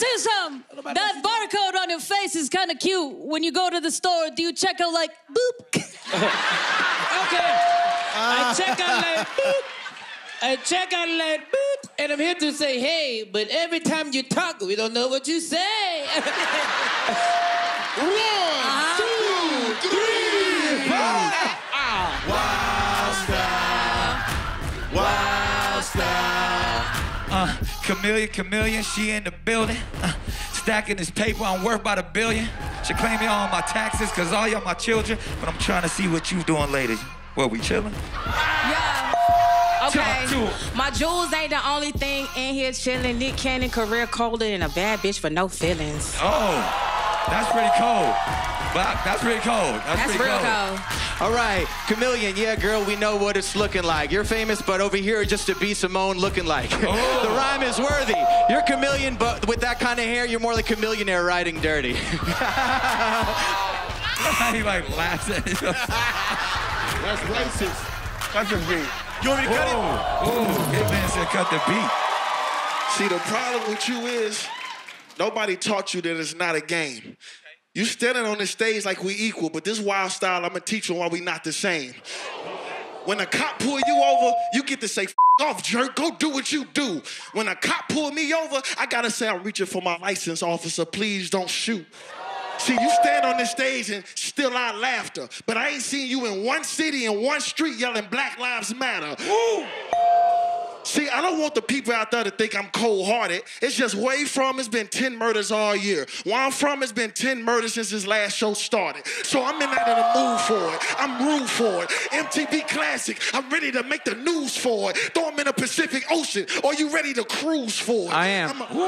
tell you something. That barcode on your face is kind of cute. When you go to the store, do you check out like boop? okay. I ah. check out like boop. I check out like boop. And I'm here to say, hey, but every time you talk, we don't know what you say. One, chameleon, chameleon, she in the building. Uh, stacking this paper, I'm worth about a billion. She claim me on my taxes, cause all y'all my children. But I'm trying to see what you doing later. What, we chilling? Yeah. Okay. My jewels ain't the only thing in here chilling. Nick Cannon, career colder than a bad bitch for no feelings. Oh, that's pretty cold. But that's pretty cold. That's, That's pretty real cold. cold. All right, Chameleon, yeah, girl, we know what it's looking like. You're famous, but over here, just to be Simone looking like. Oh. the rhyme is worthy. You're Chameleon, but with that kind of hair, you're more like Chamillionaire riding dirty. he like laughs at it. That's racist. Cut the beat. You want me to cut it? Oh, oh Hitman said cut the beat. See, the problem with you is nobody taught you that it's not a game. You standing on the stage like we equal, but this wild style, I'm gonna teach you why we not the same. When a cop pull you over, you get to say, off, jerk, go do what you do. When a cop pull me over, I gotta say, I'm reaching for my license, officer, please don't shoot. See, you stand on this stage and still out laughter, but I ain't seen you in one city in one street yelling Black Lives Matter. See, I don't want the people out there to think I'm cold-hearted. It's just where you from, it's been 10 murders all year. Where I'm from, it's been 10 murders since his last show started. So I'm in that in the mood for it. I'm rude for it. MTV Classic, I'm ready to make the news for it. Throw him in the Pacific Ocean. Are you ready to cruise for it? I am. I'm a- Hold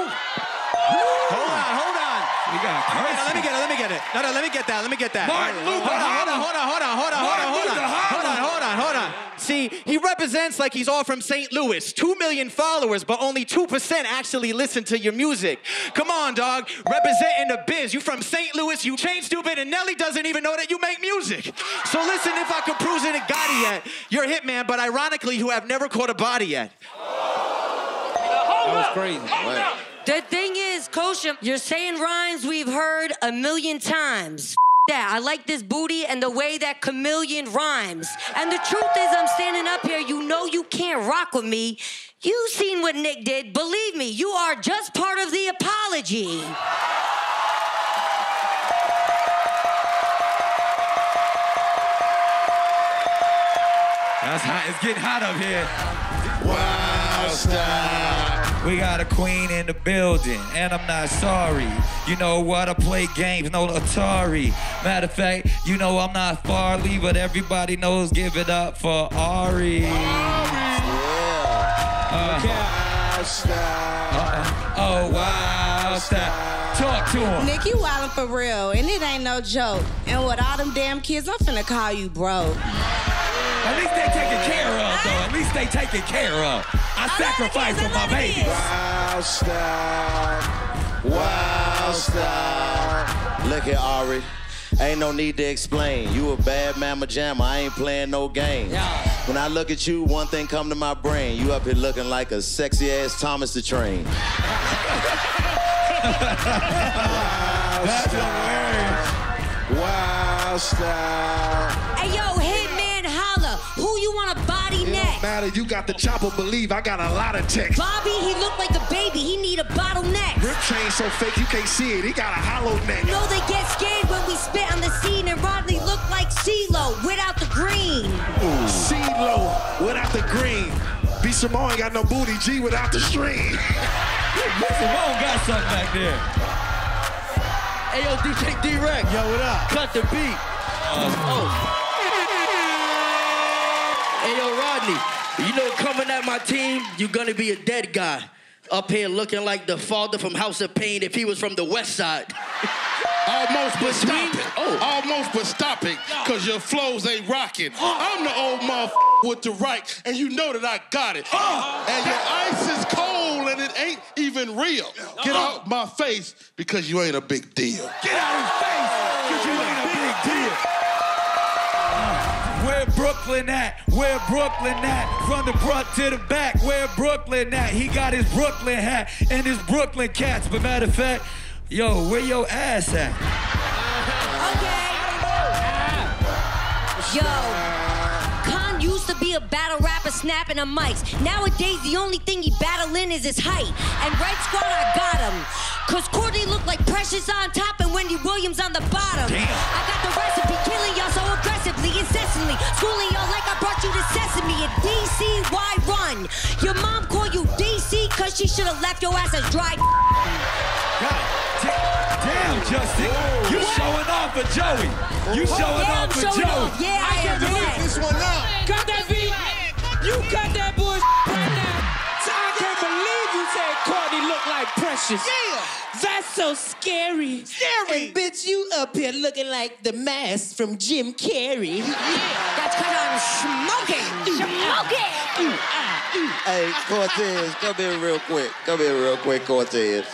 on, hold on. We got Wait, let me get it, let me get it. No, no, let me get that, let me get that. Martin Luther hold on, hold on, hold on, hold on, hold on, hold on, hold on, hold on, hold on, hold on. See, he represents like he's all from St. Louis. Two million followers, but only 2% actually listen to your music. Come on, dog. Representing the biz. You from St. Louis, you chain stupid, and Nelly doesn't even know that you make music. So listen, if I can prove it and got it yet, you're a hitman, but ironically, who have never caught a body yet. That was crazy. The thing is, Kosha, you're saying rhymes we've heard a million times. F- That I like this booty and the way that chameleon rhymes. And the truth is, I'm standing up here. You know you can't rock with me. You seen what Nick did. Believe me, you are just part of the apology. That's hot. It's getting hot up here. Wild style. We got a queen in the building, and I'm not sorry. You know what? I play games, no Atari. Matter of fact, you know I'm not Farley, but everybody knows give it up for Ari. Ari! Yeah. Uh-huh. Uh-huh. Oh, wild style. Oh, wow. Stop. Talk to him. Nick, you wildin' for real, and it ain't no joke. And with all them damn kids, I'm finna call you bro. At least they taken care of, though. Ah. At least they taken care of. I sacrificed for my babies. Wild style. Wild style. Look at Ari. Ain't no need to explain. You a bad mama jamma. I ain't playing no games. When I look at you, one thing come to my brain. You up here looking like a sexy ass Thomas the Train. That's hilarious. Wild style. Hey, yo, matter. You got the chopper. Believe I got a lot of text. Bobby, he look like a baby. He need a bottleneck. Rip chain so fake you can't see it. He got a hollow neck. No, they get scared when we spit on the scene, and Rodney look like CeeLo without the green. CeeLo without the green. B. Simone ain't got no booty. G without the string. B. Simone got something back there. Hey, yo, DJ D-Rex. Yo, what up? Cut the beat. Uh, oh. Hey, yo, Rodney, you know, coming at my team, you're gonna be a dead guy. Up here looking like the father from House of Pain if he was from the West Side. Almost, but stop it. Oh. Almost, but stop it, because your flows ain't rocking. I'm the old motherfucker with the right, and you know that I got it. And your ice is cold, and it ain't even real. Get uh-huh. out my face, because you ain't a big deal. Get out his face, Brooklyn at? Where Brooklyn at? From the front to the back, where Brooklyn at? He got his Brooklyn hat and his Brooklyn cats. But matter of fact, yo, where your ass at? Okay. Yo, Khan used to be a battle rapper snapping on mics. Nowadays, the only thing he battling is his height. And Red Squad, I got him. Cause Courtney looked like Precious on top and Wendy Williams on the bottom. Damn. I got the recipe, killing y'all incessantly. Schooling y'all like I brought you to Sesame. And DC, why run? Your mom called you DC cause she should've left your ass as dry. Damn, Justin, you showing off for Joey. You Oh, showing yeah, I'm off for showing Joey. off. Yeah, I am. Yeah. This one out. Cut that beat. You cut Yeah. That's so scary. Scary. And bitch, you up here looking like the mask from Jim Carrey. Yeah. That's cause I'm smoking. Smoking. Ah, hey, Cortez, come here real quick. Come here real quick, Cortez.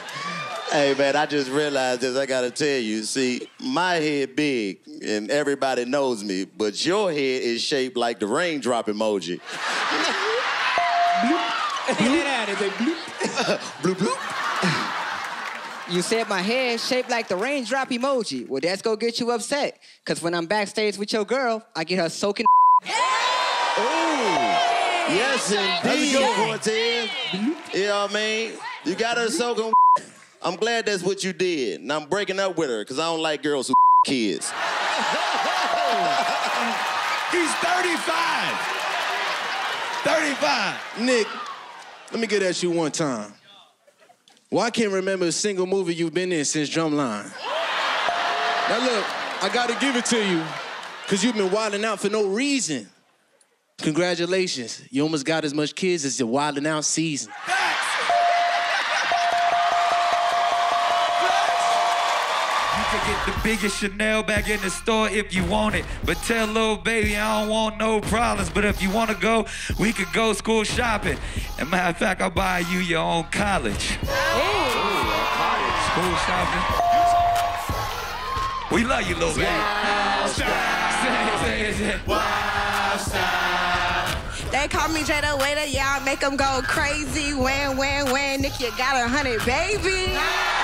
Hey, man, I just realized this. I gotta tell you. See, my head big, and everybody knows me, but your head is shaped like the raindrop emoji. bloop. bloop. bloop. bloop, bloop. You said my head shaped like the raindrop emoji. Well, that's gonna get you upset. Cause when I'm backstage with your girl, I get her soaking. Yes, indeed, go. Cortez. Mm-hmm. You know what I mean? You got her soaking. I'm glad that's what you did, and I'm breaking up with her because I don't like girls who kids. He's 35. 35. Nick, let me get at you one time. Well, I can't remember a single movie you've been in since Drumline. Now look, I gotta give it to you, cause you've been wilding out for no reason. Congratulations, you almost got as much kids as your wilding out season. You can get the biggest Chanel bag in the store if you want it. But tell little baby I don't want no problems. But if you want to go, we could go school shopping. And matter of fact, I'll buy you your own college. Ooh, college School shopping. We love you, little baby. Say it, say it, say it. They call me Jada Waiter, y'all make them go crazy. When, when, when, Nick, you got a hundred, baby.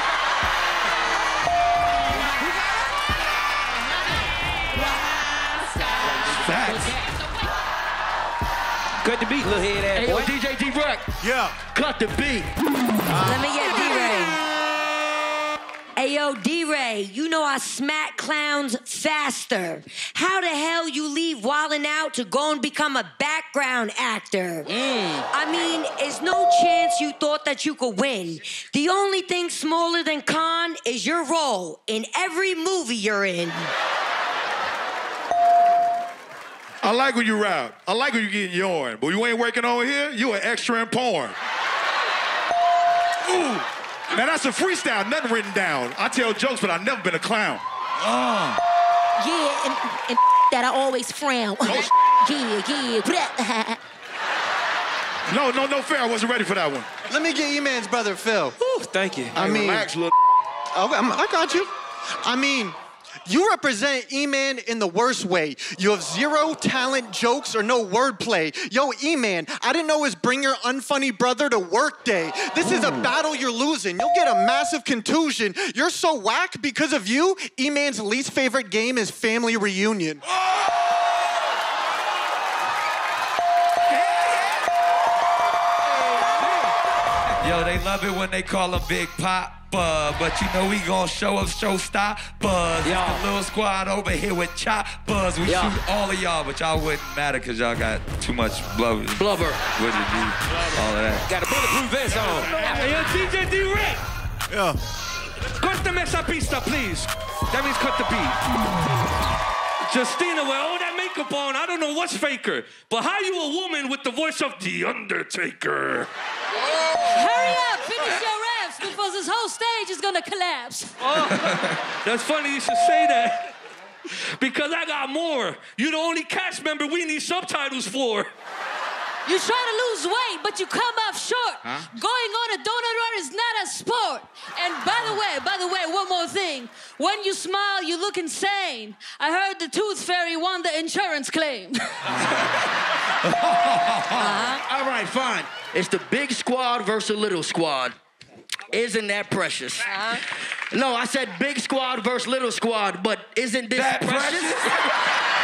Cut the beat, little head ass Hey, yo. DJ D-Rock. Yeah. Cut the beat. Let me get D-Ray. Hey yo, D-Ray, you know I smack clowns faster. How the hell you leave Wildin' Out to go and become a background actor? Mm. I mean, it's no chance you thought that you could win. The only thing smaller than Khan is your role in every movie you're in. I like when you rap. I like when you getting yarn. But you ain't working on here, you an extra in porn. Ooh. Now that's a freestyle, nothing written down. I tell jokes, but I've never been a clown. Uh. Yeah, and, and that I always frown. yeah, yeah. No, no, no fair. I wasn't ready for that one. Let me get E-Man's brother, Phil. Ooh, thank you. I Hey, mean, relax, look. Okay, I'm- I got you. I mean, you represent E-Man in the worst way. You have zero talent, jokes, or no wordplay. Yo, E-Man, I didn't know it's bring your unfunny brother to work day. This is a battle you're losing. You'll get a massive contusion. You're so whack because of you. E-Man's least favorite game is Family Reunion. Yo, they love it when they call him Big Papa. But you know we gonna show up showstoppers. It's the little squad over here with choppers. We Yeah. shoot all of y'all, but y'all wouldn't matter because y'all got too much blubber. Blubber. What you do? Blubber. All of that. Got a bulletproof vest on. Hey, yo, DJ D-Ray. Yeah. Córtame esa pista, please. That means cut the beat. Justina, with all that makeup on, I don't know what's faker. But how you a woman with the voice of The Undertaker? This whole stage is gonna collapse. Oh, that's funny you should say that. Because I got more. You're the only cast member we need subtitles for. You try to lose weight, but you come up short. Going on a donut run is not a sport. And by the way, by the way, one more thing. When you smile, you look insane. I heard the tooth fairy won the insurance claim. All right, fine. It's the big squad versus little squad. Isn't that precious? Uh-huh. No, I said big squad versus little squad, but isn't this precious?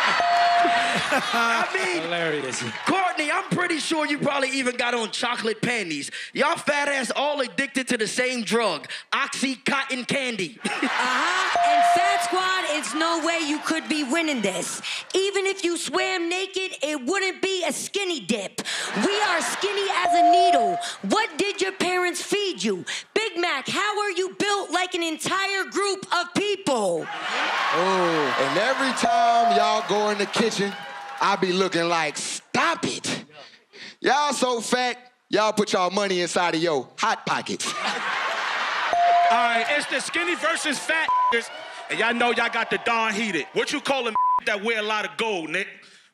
I mean, Hilarious. Courtney, I'm pretty sure you probably even got on chocolate panties. Y'all fat ass all addicted to the same drug, oxycontin candy. Uh-huh. And Fat Squad, it's no way you could be winning this. Even if you swam naked, it wouldn't be a skinny dip. We are skinny as a needle. What did your parents feed you? Big Mac, how are you built like an entire group of people? Oh, and every time y'all go in the kitchen, I be looking like, stop it. Y'all so fat, y'all put y'all money inside of your hot pockets. All right, it's the skinny versus fat and y'all know y'all got the Don heated. What you call them that wear a lot of gold, Nick?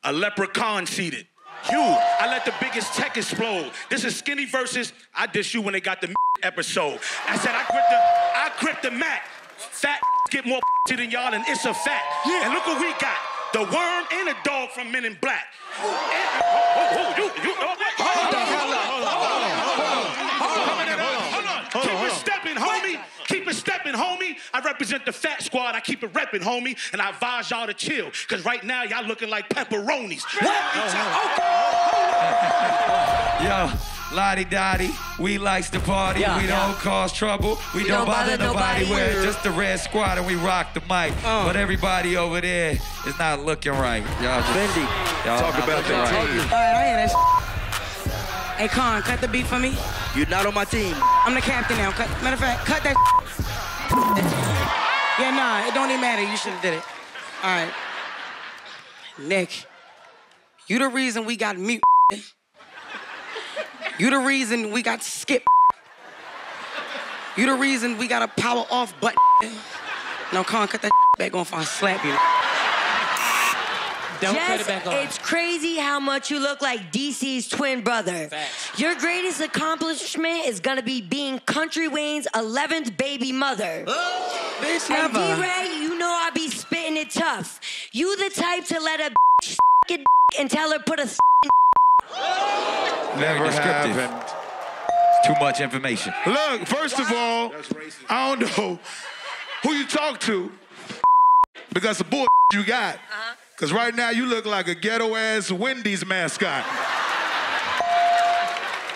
A leprechaun seated. You, I let the biggest tech explode. This is skinny versus I dish you when they got the episode. I said I grip the I grip the mat. Fat get more than y'all, and it's a fact. And look what we got. The worm and a dog from Men in Black. And- oh, oh, oh, you, you, oh, wait. Hold on, hold on, hold on, hold on, hold on, hold on. Keep it stepping, homie. Keep it stepping, homie. I represent the fat squad. I keep it repping, homie. And I advise y'all to chill. Because right now, y'all looking like pepperonis. Yo, Lottie Dottie, we likes to party. Yeah, we yeah. don't cause trouble. We, don't, bother, nobody. We're just the red squad and we rock the mic. Uh. But everybody over there is not looking right. Y'all just, Bendy, y'all Talk about looking that. right. All right, I hear that. Hey, Con, cut the beat for me. You're not on my team. I'm the captain now. Cut, matter of fact, cut that. yeah, nah, it don't even matter. You should have did it. All right. Nick, you the reason we got mute. You the reason we got skip. You the reason we got a power off button. No, Con, cut that back off before I slap you. Don't cut it back on. It's crazy how much you look like DC's twin brother. Your greatest accomplishment is gonna be being Country Wayne's 11th baby mother. Oh, bitch, and never. D-Ray, you know I be spitting it tough. You the type to let a bitch suck a dick and tell her put a Very Never descriptive. happened. Too much information. Look, first of all, I don't know who you talk to because the bull you got. Because right now you look like a ghetto ass Wendy's mascot.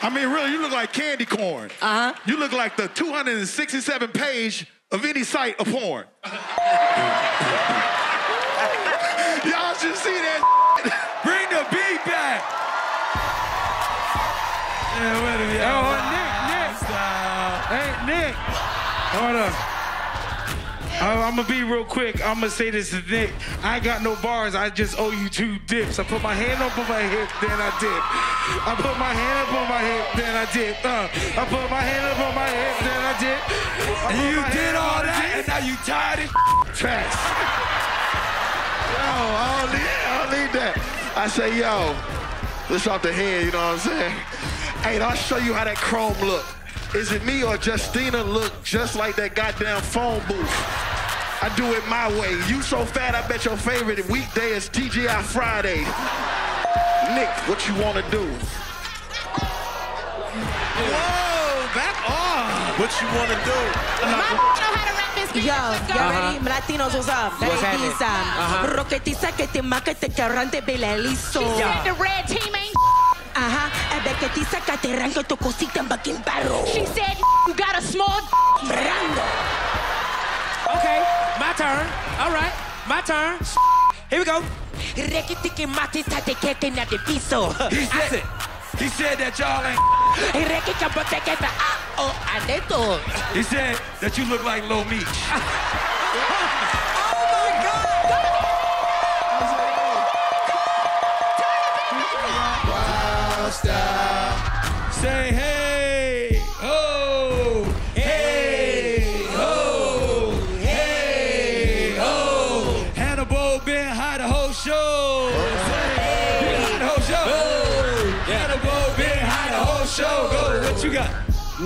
I mean, really, you look like candy corn. Uh-huh. You look like the 267 page of any site of porn. Yeah, wait a minute. Oh, Nick, Nick. Hey, Nick. Hold on. I'm gonna be real quick. I'm gonna say this to Nick. I ain't got no bars. I just owe you two dips. I put my hand up on my hip, then I dip. I put my hand up on my hip, then I dip. Uh, I put my hand up on my hip, then I dip. I And you did all that, and now you tired of Facts. Yo, I don't need, I don't need that. I say, yo, this off the head, you know what I'm saying? Hey, I'll show you how that chrome look. Is it me or Justina look just like that goddamn phone booth? I do it my way. You so fat, I bet your favorite weekday is TGI Friday. Nick, what you wanna do? Whoa, back off. What you wanna do? Yo, y'all ready? Latinos, what's up? What's is happening? Pizza. Uh-huh. Roquetiza que te maca, te carrante, belalizo. She said the red team ain't Ajá, bequetiza que te arranca tu cosita en baquín barro. She said you got a small brando. Okay, my turn. All right, my turn. Here we go. Requete que mate, tate que te na de piso. He said, he said that y'all ain't. Requete que bote que te ah, oh, aneto. He said that you look like Lil Meech.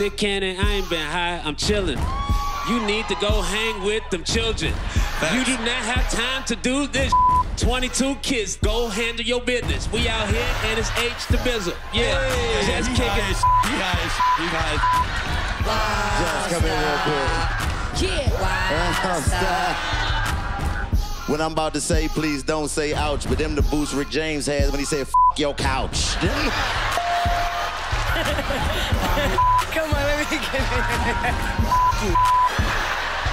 Nick Cannon, I ain't been high. I'm chilling. You need to go hang with them children. You do not have time to do this. 22 kids, go handle your business. We out here and it's H the Bizzle. Yeah, just he kick high it. as- he high as- he high as- Just come in real quick. Yeah. What I'm about to say, please don't say ouch, but them the boots Rick James has when he said, F your couch. Come on, let me get in.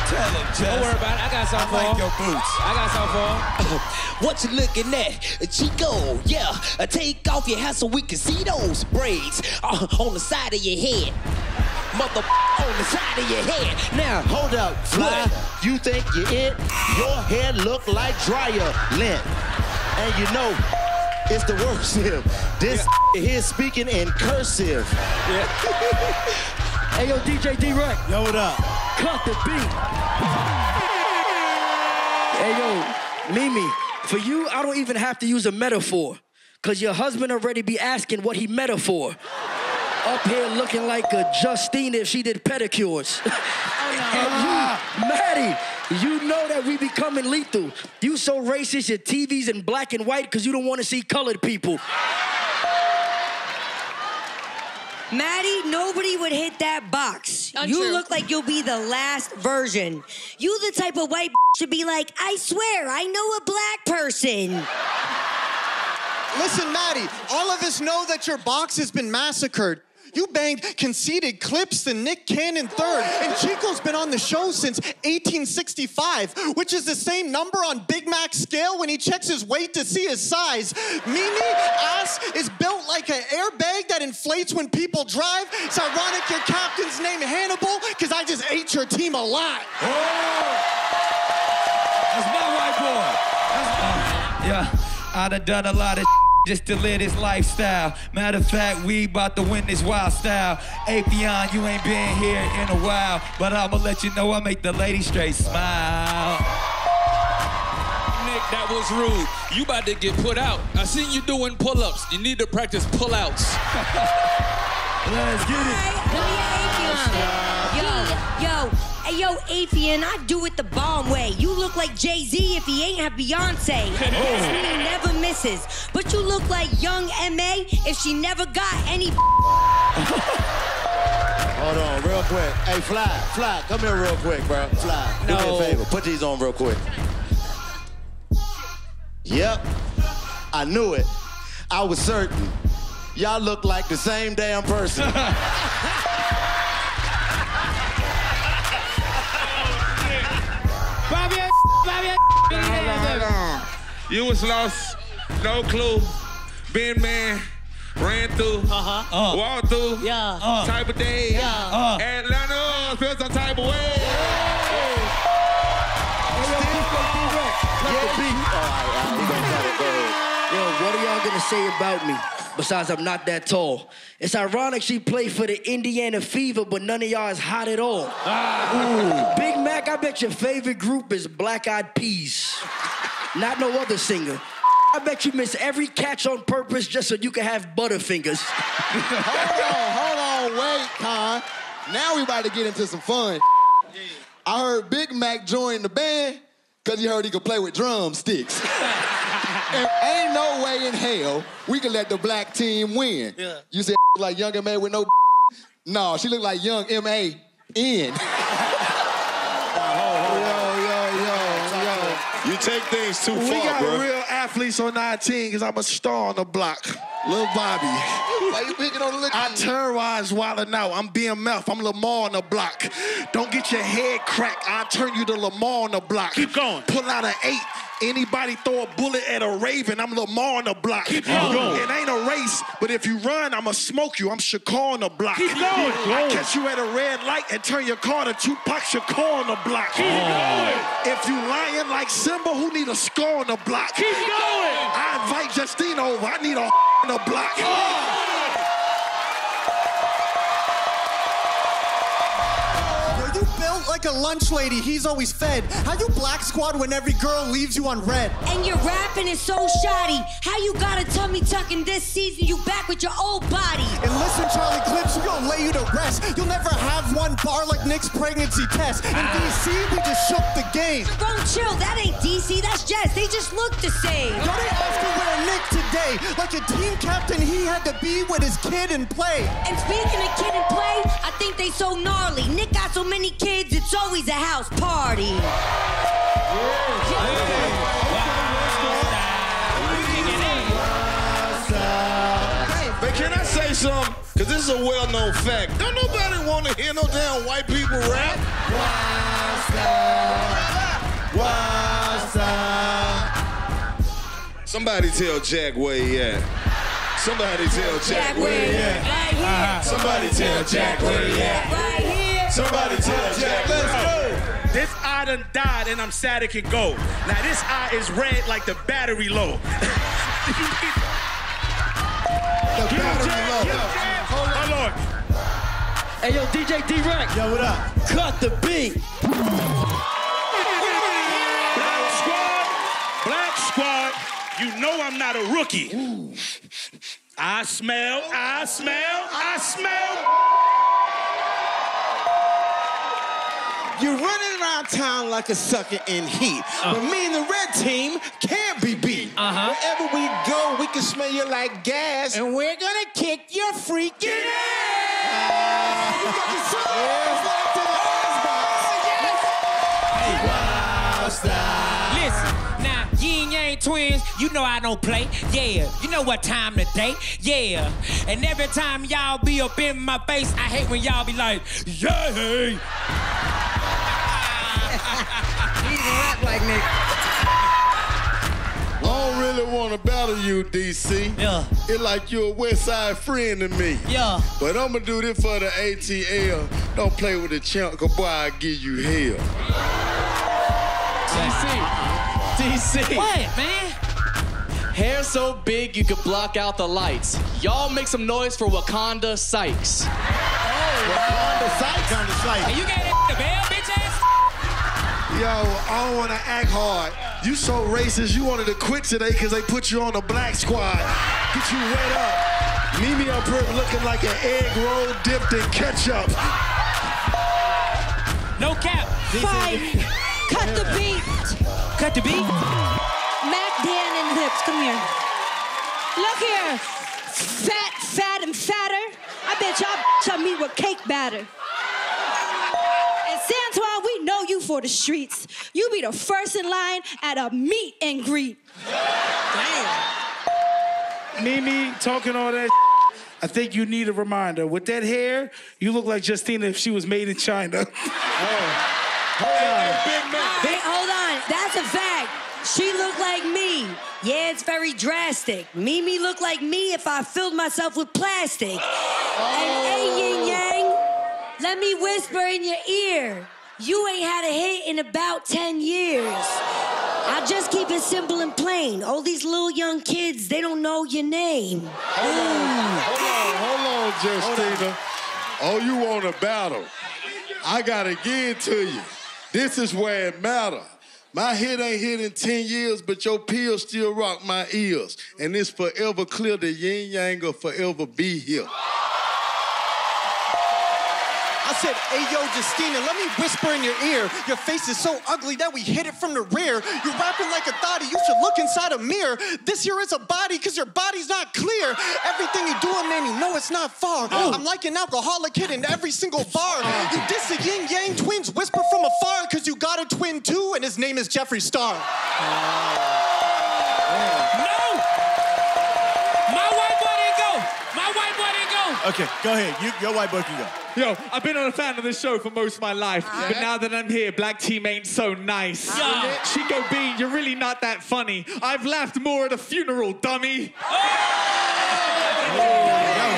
Tell him, Don't worry about it. I got something I like for him. your boots. I got something for him. What you looking at? Chico, yeah. Take off your hat so we can see those braids uh, on the side of your head. Mother on the side of your head. Now, Hold up, fly. You think you're it? Your hair look like dryer lint. And you know, it's the worst here. This here speaking in cursive. Hey, yo, DJ D-Wrek. Yo, what up? Cut the beat. Hey, yo, Mimi, for you, I don't even have to use a metaphor. Cause your husband already be asking what he metaphor. Up here looking like a Justine if she did pedicures. Oh, and you, Maddie, you know that we becoming lethal. You so racist, your TV's in black and white because you don't want to see colored people. Maddie, nobody would hit that box. Untrue. You look like you'll be the last version. You the type of white should be like, I swear, I know a black person. Listen, Maddie, all of us know that your box has been massacred. You banged conceited Clips and Nick Cannon third, and Chico's been on the show since 1865, which is the same number on Big Mac scale when he checks his weight to see his size. Mimi ass is built like an airbag that inflates when people drive. It's ironic your captain's name Hannibal, because I just ate your team alive. Oh. That's my white boy. Yeah, I done done a lot of just to live this lifestyle. Matter of fact, we about to win this wild style. Apion, you ain't been here in a while, but I'ma let you know I make the lady straight smile. Nick, that was rude. You about to get put out. I seen you doing pull-ups. You need to practice pull-outs. Let's get it. Yo, yo, hey, yo, Afian, I do it the bomb way. You look like Jay Z if he ain't have Beyonce. And that's me never misses. But you look like young MA if she never got any. Hold on, real quick. Hey, Fly, Fly, come here real quick, bro. Fly, do me a favor. Put these on real quick. Yep, I knew it. I was certain. Y'all look like the same damn person. You was lost, no clue. Been man, ran through, uh-huh. uh, walked through, Yeah. uh, type of day. Yeah. Uh. Atlanta, feel some type of way. Yo, what are y'all gonna say about me? Besides, I'm not that tall. It's ironic she played for the Indiana Fever, but none of y'all is hot at all. Ooh. Big Mac, I bet your favorite group is Black Eyed Peas. Not no other singer. I bet you miss every catch on purpose just so you can have Butterfingers. hold on, hold on, wait, Con. Now we about to get into some fun. I heard Big Mac join the band because he heard he could play with drumsticks. and ain't no way in hell we can let the black team win. Yeah. You said like young M.A. with no No, she looked like young M.A. in. Take things too we far, got bro. real athletes on 19 because I'm a star on the block. Lil Bobby. Why you picking on the look? I terrorize wildin' out. I'm BMF. I'm Lamar on the block. Don't get your head cracked. I'll turn you to Lamar on the block. Keep going. Pull out an eight. Anybody throw a bullet at a raven, I'm Lamar on the block. Keep going. It ain't a race, but if you run, I'ma smoke you. I'm Shakur on the block. Keep going. I catch you at a red light and turn your car to Tupac Shakur on the block. Keep oh. going. If you lying like Simba, who need a score on the block? Keep going. I invite Justina over. I need a on the block. Like like a lunch lady, he's always fed. How you black squad when every girl leaves you on red? And your rapping is so shoddy. How you got a tummy tucking this season? You back with your old body. And listen, Charlie Clips, we gonna lay you to rest. You'll never have one bar like Nick's pregnancy test. In ah. DC, we just shook the game. Bro, chill. That ain't DC. That's Jess. They just look the same. Yo, they asked me where Nick today. Like a team captain, he had to be with his kid and play. And speaking of kid and play, I think they so gnarly. Nick got so many kids, it's always a house party. But can I say something? Because this is a well-known fact. Don't nobody want to hear no damn white people rap. Somebody tell Jack where he at. Somebody tell Jack where he at. Somebody tell Jack where he at. Somebody tell Jack Let's go. This eye done died and I'm sad it can go. Now this eye is red like the battery low. The battery low. Hold on. Hey, yo, DJ D-Rex. Yo, what up? Cut the beat. Black squad, black squad, you know I'm not a rookie. I smell, I smell, I smell. You're running around town like a sucker in heat. But me and the red team can't be beat. Uh-huh. Wherever we go, we can smell you like gas. And we're gonna kick your freaking ass. Listen, now Ying Yang Twins, you know I don't play. Yeah, you know what time today. Yeah, and every time y'all be up in my face, I hate when y'all be like, yeah. He even rap like Nick. I don't really want to battle you, DC. Yeah. It like you're a West Side friend to me. Yeah. But I'm gonna do this for the ATL. Don't play with the chunk, cause boy, I give you hell. DC. DC. What, man? Hair so big you could block out the lights. Y'all make some noise for Wakanda Sykes. Oh, Wakanda Sykes? Wakanda Sykes. Hey, you gave that the bell, bitch ass? Yo, I don't want to act hard. You so racist, you wanted to quit today because they put you on the black squad. Get you wet up. Meet me up here looking like an egg roll dipped in ketchup. No cap. Fight. Cut the beat. Cut the beat. Mac, Dan, and Lips, come here. Look here. Fat, fat, and fatter. I bet y'all tell me with cake batter. For the streets. You be the first in line at a meet and greet. Damn. Mimi talking all that. I think you need a reminder. With that hair, you look like Justina if she was made in China. oh. Hold on. Hey, hold on. That's a fact. She looked like me. Yeah, it's very drastic. Mimi looked like me if I filled myself with plastic. And hey, Ying Yang, let me whisper in your ear. You ain't had a hit in about 10 years. I'll just keep it simple and plain. All these little young kids, they don't know your name. Hold on, hold on, Justina. Oh, you want a battle? I gotta give it to you. This is where it matter. My hit ain't hit in 10 years, but your pills still rock my ears. And it's forever clear the Ying Yang will forever be here. Said, hey yo, Justina, let me whisper in your ear. Your face is so ugly that we hit it from the rear. You're rapping like a thotty, you should look inside a mirror. This here is a body, cause your body's not clear. Everything you're doing, man, you know it's not far. Oh. I'm like an alcoholic hit in every single bar. You diss the Ying Yang Twins, whisper from afar, cause you got a twin too, and his name is Jeffree Star. No! My white boy didn't go. My white boy didn't go. Okay, go ahead. You, your white boy can go. Yo, I've been on a fan of this show for most of my life, but now that I'm here, Black Team ain't so nice. Yeah. Chico Bean, you're really not that funny. I've laughed more at a funeral, dummy.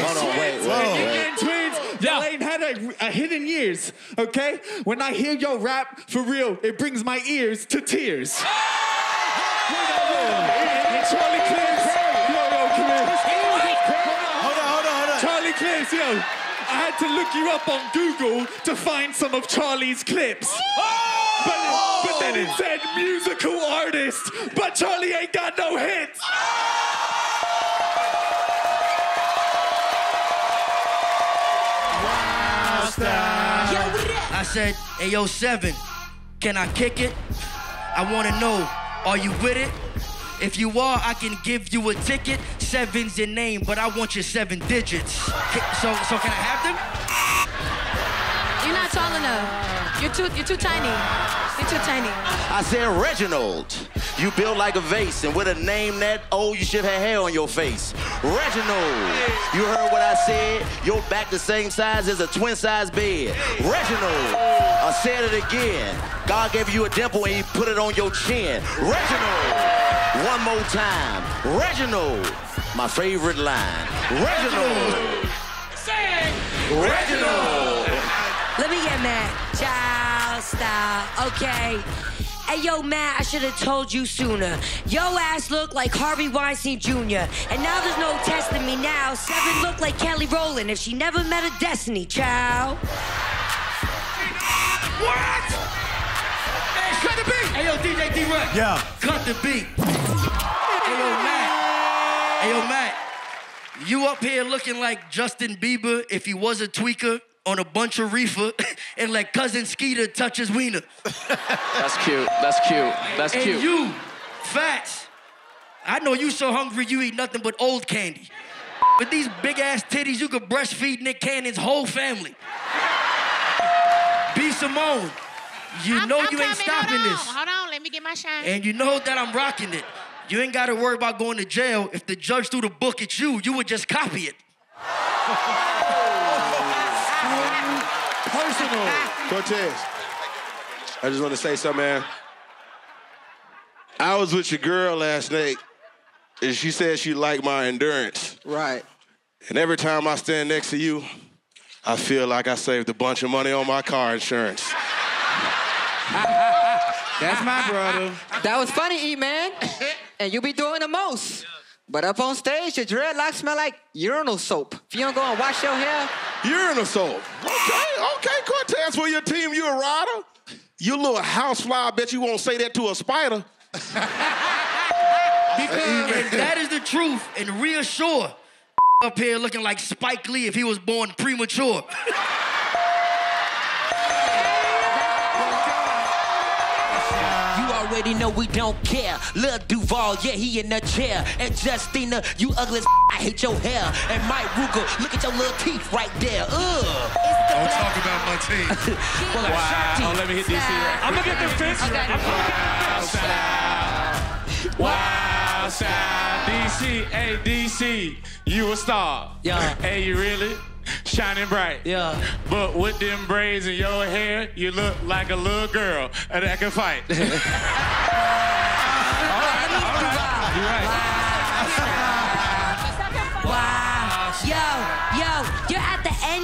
Hold on, wait, wait, wait. Yang Twins, y'all ain't had a, a hit in years, okay? When I hear your rap, for real, it brings my ears to tears. Charlie Clips, yo, yo, come here. Yo. I I had to look you up on Google to find some of Charlie's clips. Oh! But, but then it said musical artist, but Charlie ain't got no hits. I said, hey, yo, Seven, can I kick it? I want to know, are you with it? If you are, I can give you a ticket. Seven's your name, but I want your seven digits. So, so can I have them? You're not tall enough. You're too you're too tiny. You're too tiny. I said, Reginald, you built like a vase, and with a name that old, you should have hair on your face. Reginald, you heard what I said? Your back the same size as a twin size bed. Reginald, I said it again. God gave you a dimple and he put it on your chin. Reginald, one more time. Reginald, my favorite line. Reginald. Sing. Reginald. Let me get mad. Child style. Okay. Hey, yo, Matt, I should have told you sooner. Yo ass look like Harvey Weinstein Jr. And now there's no testing me now. Seven look like Kelly Rowland if she never met a Destiny Child. What? Hey, cut the beat. Hey, yo, DJ D-Rex. Yeah. Cut the beat. Hey, yo, Matt. Hey, yo, Matt. You up here looking like Justin Bieber if he was a tweaker on a bunch of reefer and let cousin Skeeter touch his wiener. That's cute. That's cute. That's and cute. you, Fats, I know you so hungry you eat nothing but old candy. With these big ass titties, you could breastfeed Nick Cannon's whole family. B. Simone, you know I'm you coming. ain't stopping Hold this. Hold on. Let me get my shine. And you know that I'm rocking it. You ain't gotta worry about going to jail. If the judge threw the book at you, you would just copy it. Personal. Cortez, I just want to say something, man. I was with your girl last night, and she said she liked my endurance. Right. And every time I stand next to you, I feel like I saved a bunch of money on my car insurance. That's my brother. That was funny, E man. And you be doing the most. But up on stage, your dreadlocks smell like urinal soap. If you don't go and wash your hair, Urinal soap. Okay, okay, Cortez, for your team, you a rider? You little housefly, I bet you won't say that to a spider. Because and that is the truth. And reassure up here looking like Spike Lee if he was born premature. already know we don't care. Lil Duval, yeah, he in the chair. And Justina, you ugly as I hate your hair. And Mike Ruger, look at your little teeth right there. Ugh. Don't talk about my team. well, wow. Oh, let me hit DC right I'm gonna get the fence. I'm gonna Wow, side. DC, hey, DC, you a star. Yeah. Hey, you really? Shining bright. Yeah. But with them braids in your hair, you look like a little girl that can fight. Wow. Yo, yo, you're at the end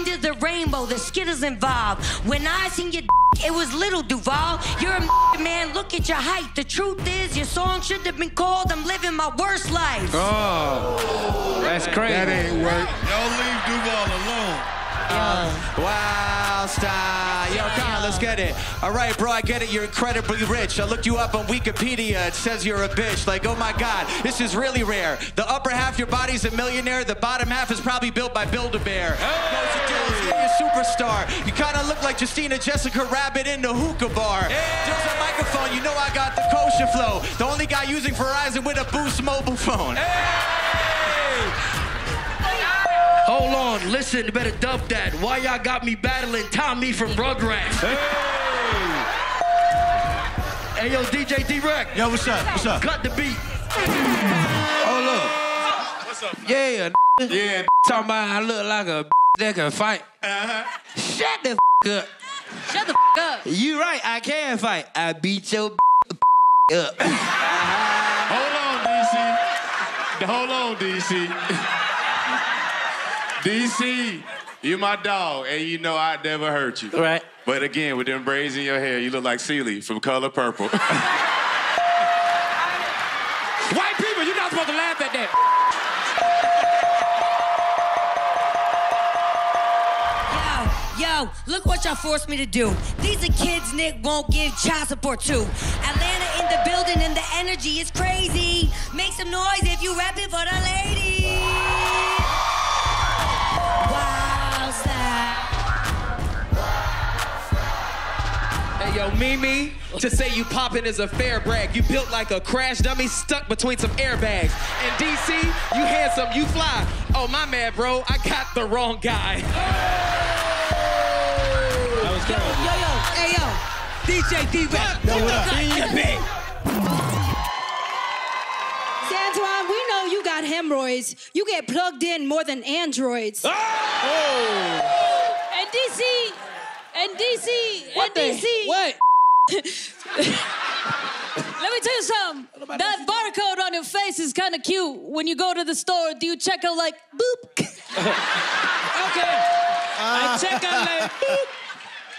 of the rainbow. The skitters involved. When I seen your it was little Duval. You're a man. Look at your height. The truth is, your song should have been called "I'm Living My Worst Life." Oh, that's crazy. That ain't work. Y'all leave Duval alone. Wow, style. Yo, on, let's get it. All right, bro, I get it. You're incredibly rich. I looked you up on Wikipedia. It says you're a bitch. Like, oh my God, this is really rare. The upper half of your body's a millionaire. The bottom half is probably built by Build-A-Bear. Hey. You're a superstar. You kind of look like Justina Jessica Rabbit in the hookah bar. There's a microphone. You know I got the kosher flow. The only guy using Verizon with a Boost mobile phone. Hold on, listen, better dub that. Why y'all got me battling Tommy from Rugrats? Hey, Hey, yo, DJ D-Rex. Yo, what's up? What's up? Cut the beat. Hold up. What's up? Yeah, Yeah. talking about I look like a that can fight. Uh-huh. Shut the up. Shut the up. You right, I can fight. I beat your up. Hold on, DC. Hold on, DC. DC, you my dog, and you know I'd never hurt you. Right. But again, with them braids in your hair, you look like Celie from Color Purple. White people, you're not supposed to laugh at that. Yo, yo, look what y'all forced me to do. These are kids Nick won't give child support to. Atlanta in the building and the energy is crazy. Make some noise if you rapping for the ladies. Mimi, to say you poppin' is a fair brag. You built like a crash dummy stuck between some airbags. And DC, you handsome, you fly. Oh my man, bro, I got the wrong guy. Yo, yo, yo, hey yo, DJ D-Rap. Yo, what up? See, Antoine, we know you got hemorrhoids. You get plugged in more than androids. Ah! And DC, and DC, What and the- DC. what? Let me tell you something. That barcode on your face is kind of cute. When you go to the store, do you check out like boop? Okay. I ah. check out like boop.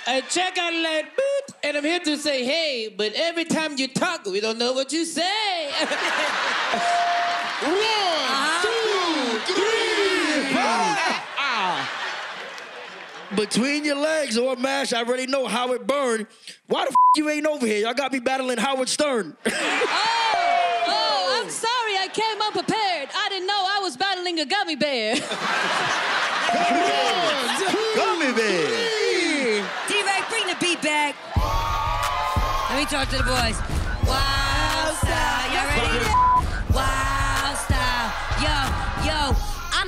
I check out like boop. And I'm here to say, hey, but every time you talk, we don't know what you say. One, Between your legs or mash, I already know how it burned. Why the f- you ain't over here? Y'all got me battling Howard Stern. Oh, oh, I'm sorry. I came unprepared. I didn't know I was battling a gummy bear. Gummy bear. D-Wrek, bring the beat back. Let me talk to the boys. Wild style, y'all ready?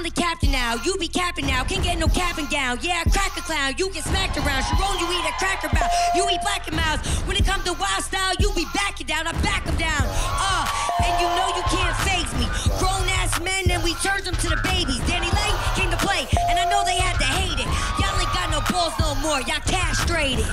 I'm the captain now, you be capping now. Can't get no capping down. Yeah, crack a clown, you get smacked around. Sharon, you eat a cracker bow. You eat black and mouse. When it comes to wild style, you be backing down. I back 'em down. Uh, and you know you can't phase me. Grown ass men, and we turned them to the babies. Danny Lane came to play, and I know they had to hate it. Y'all ain't got no balls no more, y'all castrated.